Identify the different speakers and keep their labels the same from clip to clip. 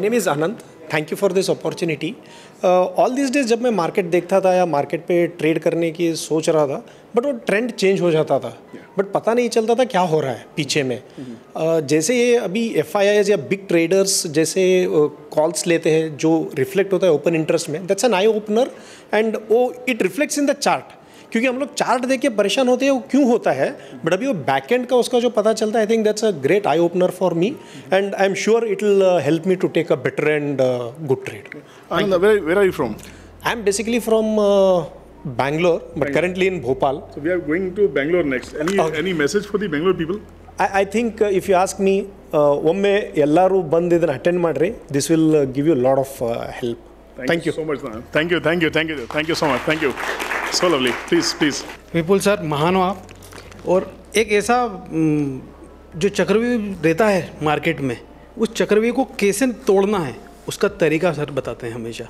Speaker 1: My name is Anand thank you for this opportunity all this days जब मैं market देखता था या मार्केट पे ट्रेड करने की सोच रहा था बट वो ट्रेंड चेंज हो जाता था। बट पता नहीं चलता था क्या हो रहा है पीछे में। Uh, जैसे ये अभी एफ़ या बिग ट्रेडर्स जैसे कॉल्स uh, लेते हैं जो रिफ्लेक्ट होता है ओपन इंटरेस्ट में that's an eye opener and वो it reflects in the chart क्योंकि हम लोग चार्ट देख के परेशान होते हैं वो क्यों होता है बट अभी वो बैक एंड का उसका जो पता चलता है I think that's a great eye opener for me and I am sure it will help me to take a better and good trade
Speaker 2: Anand, where, where are you from?
Speaker 1: I am basically from Bangalore but currently in Bhopal
Speaker 2: So we are going to Bangalore next. Any any message for the Bangalore people?
Speaker 1: I I think if you ask me ಒಮ್ಮೆ ಎಲ್ಲರೂ ಬಂದು ಇದನ್ನು attend ಮಾಡಿರಿ this will give you lot of help thank you
Speaker 2: so much, Anand. Thank you, thank you, thank you, thank you so much. Thank So lovely. Please, please.
Speaker 3: Vipul sir महान हो आप। और एक ऐसा जो चक्रव्यूह रहता है मार्केट में उस चक्रव्यूह को कैसे तोड़ना है उसका तरीका सर बताते हैं हमेशा।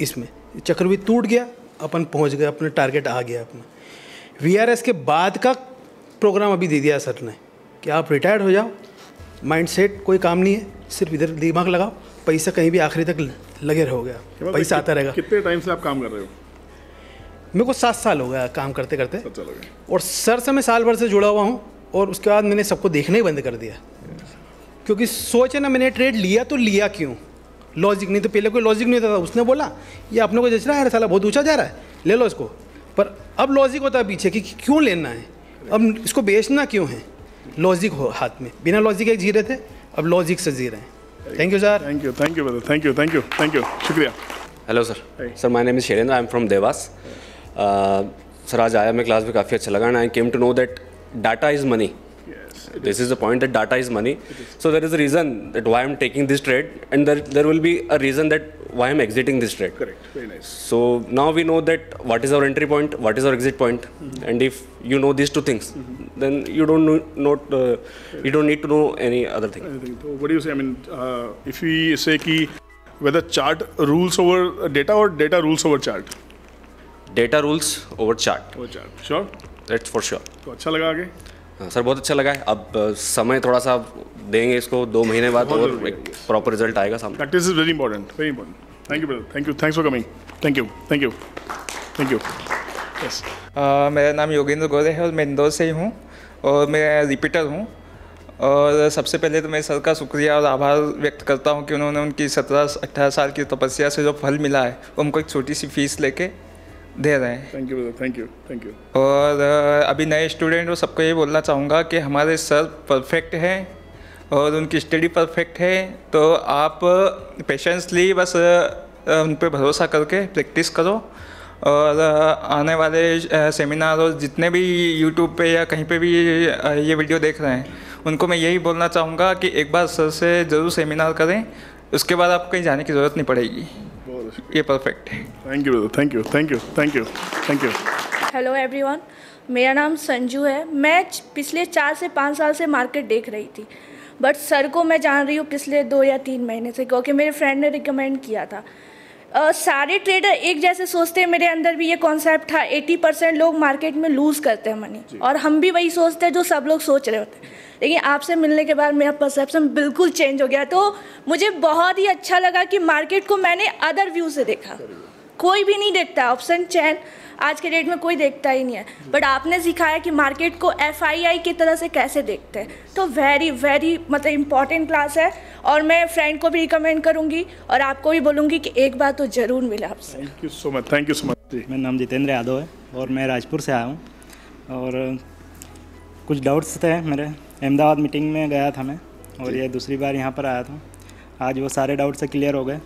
Speaker 3: इसमें चक्रव्यूह टूट गया अपन पहुँच गए अपने टारगेट आ गया अपना। वी के बाद का प्रोग्राम अभी दे दिया सर ने कि आप रिटायर्ड हो जाओ माइंड सेट कोई काम नहीं है सिर्फ़ इधर दिमाग लगाओ पैसा कहीं भी आखिरी तक लगे रहोगे पैसा आता रहेगा।
Speaker 2: कितने टाइम से आप काम कर रहे हो?
Speaker 3: मेरे को सात साल हो गया काम करते करते।
Speaker 2: अच्छा लगे
Speaker 3: और सर से मैं साल भर से जुड़ा हुआ हूँ और उसके बाद मैंने सबको देखना ही बंद कर दिया। क्योंकि सोच है ना मैंने ट्रेड लिया तो लिया क्यों? लॉजिक नहीं तो पहले कोई लॉजिक नहीं होता था। उसने बोला ये अपने को जच रहा है यार साला बहुत ऊँचा जा रहा है। ले लो इसको। पर अब लॉजिक होता है पीछे कि क्यों लेना है? अब इसको बेचना क्यों है? लॉजिक हो हाथ में। बिना लॉजिक के जी रहे थे अब लॉजिक से जी रहे हैं। Thank you sir
Speaker 2: thank you thank you brother thank you thank you thank you शुक्रिया।
Speaker 4: Hello sir sir my name is Shailendra I am from Dewas sir आज आया मैं क्लास में काफ़ी अच्छा लगा and I came to know that data is money this is the point that data is money so there is a reason that why am taking this trade and there will be a reason that why am exiting this trade so now we know that what is our entry point what is our exit point and if you know this two things then you don't not you don't need to know any other thing
Speaker 2: whether chart rules over data और data rules over chart
Speaker 4: data rules over chart
Speaker 2: Over chart. Sure.
Speaker 4: that's for sure
Speaker 2: तो अच्छा लगा आगे
Speaker 4: हाँ, sir बहुत अच्छा लगा है अब समय थोड़ा सा देंगे इसको दो महीने बाद और एक प्रॉपर रिज़ल्ट आएगा सामने
Speaker 2: is very important. Very important. Thank you, brother. Thank you. Thanks for coming. Thank you. Thank you. Thank you. Yes.
Speaker 5: अ, मेरा नाम योगेंद्र गोरे है और मैं इंदौर से ही हूँ और मैं रिपीटर हूँ और सबसे पहले तो मैं सर का शुक्रिया और आभार व्यक्त करता हूँ कि उन्होंने उनकी सत्रह अट्ठारह साल की तपस्या से जो फल मिला है वो हमको एक छोटी सी फ़ीस लेके दे रहे हैं।
Speaker 2: Thank you thank you thank you
Speaker 5: और अभी नए स्टूडेंट हो सबको ये बोलना चाहूँगा कि हमारे सर परफेक्ट हैं और उनकी स्टडी परफेक्ट है। तो आप पेशेंसली बस उन पर भरोसा करके प्रैक्टिस करो। और आने वाले सेमिनार और जितने भी यूट्यूब पे या कहीं पे भी ये वीडियो देख रहे हैं उनको मैं यही बोलना चाहूँगा कि एक बार सर से ज़रूर सेमिनार करें। उसके बाद आपको कहीं जाने की ज़रूरत नहीं पड़ेगी. ये परफेक्ट है
Speaker 2: you, brother. Thank you. Thank you. Thank you. Thank you.
Speaker 6: Hello everyone मेरा नाम संजू है मैं पिछले चार से पाँच साल से मार्केट देख रही थी बट सर को मैं जान रही हूँ पिछले दो या तीन महीने से क्योंकि मेरे फ्रेंड ने रिकमेंड किया था अ, सारे ट्रेडर एक जैसे सोचते हैं मेरे अंदर भी ये कॉन्सेप्ट था 80 परसेंट लोग मार्केट में लूज़ करते हैं मनी और हम भी वही सोचते हैं जो सब लोग सोच रहे होते हैं लेकिन आपसे मिलने के बाद मेरा परसेप्शन बिल्कुल चेंज हो गया। तो मुझे बहुत ही अच्छा लगा कि मार्केट को मैंने अदर व्यू से देखा। कोई भी नहीं देखता ऑप्शन चैन आज के डेट में कोई देखता ही नहीं है। बट आपने सिखाया कि मार्केट को एफआईआई की तरह से कैसे देखते हैं। तो वेरी वेरी मतलब इंपॉर्टेंट क्लास है और मैं फ्रेंड को भी रिकमेंड करूँगी और आपको भी बोलूँगी कि एक बार तो ज़रूर मिले आपसे।
Speaker 2: Thank you so much thank you so much
Speaker 7: मेरा नाम जितेंद्र यादव है और मैं राजपुर से आया हूँ और कुछ डाउट्स थे मेरे? अहमदाबाद मीटिंग में गया था मैं और ये दूसरी बार यहाँ पर आया था। आज वो सारे डाउट से क्लियर हो गए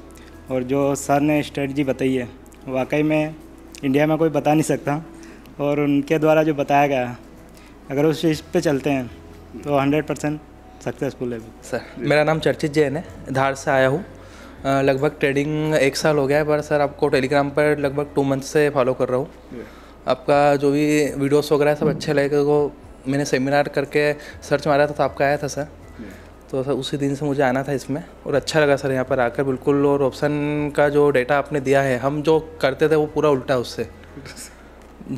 Speaker 7: और जो सर ने स्ट्रेटजी बताई है वाकई में इंडिया में कोई बता नहीं सकता और उनके द्वारा जो बताया गया है, अगर उस चीज़ पे चलते हैं तो हंड्रेड परसेंट सक्सेसफुल है
Speaker 8: सर मेरा नाम चर्चित जैन है धार से आया हूँ। लगभग ट्रेडिंग एक साल हो गया है पर सर आपको टेलीग्राम पर लगभग टू मंथ से फॉलो कर रहा हूँ। आपका जो भी वीडियोस वगैरह सब अच्छे लगे को मैंने सेमिनार करके सर्च मारा था तो आपका आया था सर तो सर उसी दिन से मुझे आना था इसमें और अच्छा लगा सर यहाँ पर आकर बिल्कुल और ऑप्शन का जो डेटा आपने दिया है हम जो करते थे वो पूरा उल्टा उससे।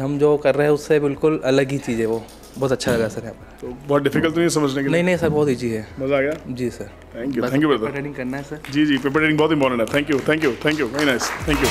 Speaker 8: हम जो कर रहे हैं उससे बिल्कुल अलग ही चीज़ है वो। बहुत अच्छा लगा सर यहाँ पर।
Speaker 2: तो बहुत डिफ़िकल्ट तो नहीं समझने के लिए?
Speaker 8: नहीं नहीं सर बहुत ईजी है।
Speaker 2: मज़ा आ गया?
Speaker 8: जी sir
Speaker 2: thank you
Speaker 8: thank
Speaker 2: you
Speaker 8: paper करना है सर
Speaker 2: जी जी पेपर ट्रेडिंग बहुत इंपॉर्टेंट है। Thank you thank you thank you very nice thank you